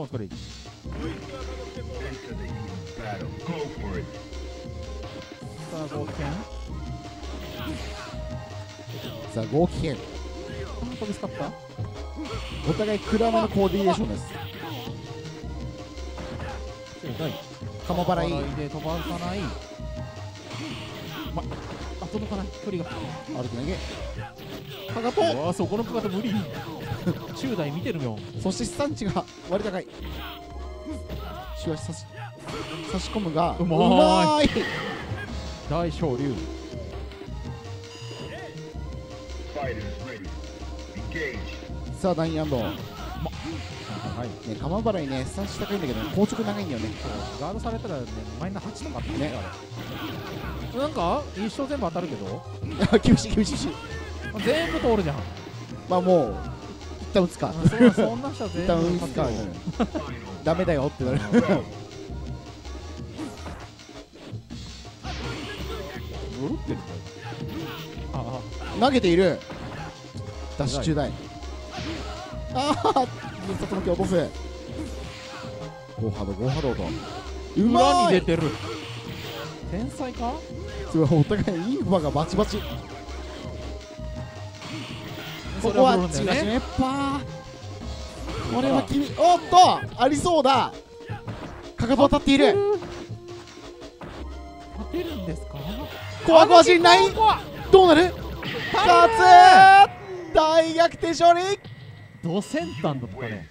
おそれ。いい Enter the heat of battle. Go for it. さあ冒険さあ合気剣飛びスカッパお互い暗めのコーディネーションです。ない。鎌払い。払いで飛ばさない。まあ届かない。距離が。歩き投げかかと。ああそこのかかと無理。中大見てるよそして産地が割り高い。しわし差し差し込むがうまーい。い。大昇竜 Fighters ready. Engage. さあダイヤンド。ねはい。鎌払いね産地高いんだけど硬直長いんだよね。ガードされたらねマイナ8とかあったねなんか一生全部当たるけど。厳しい厳しい厳しい。全部通るじゃん。まあもう一旦打つか。あそんな人は全 一旦打つか。ダメだよってなる。投げている。ダッシュ中大ああ銀札向き落とすゴーハードゴーハードと裏に出てる。天才か？すごいお互いインファがバチバチ。こそれはこはチガシメッパー。これは君おっとありそうだ。かかと当たっている。勝てるんですか？コアコア陣内コアどうなる？勝つ。大逆転勝利ド先端だったね。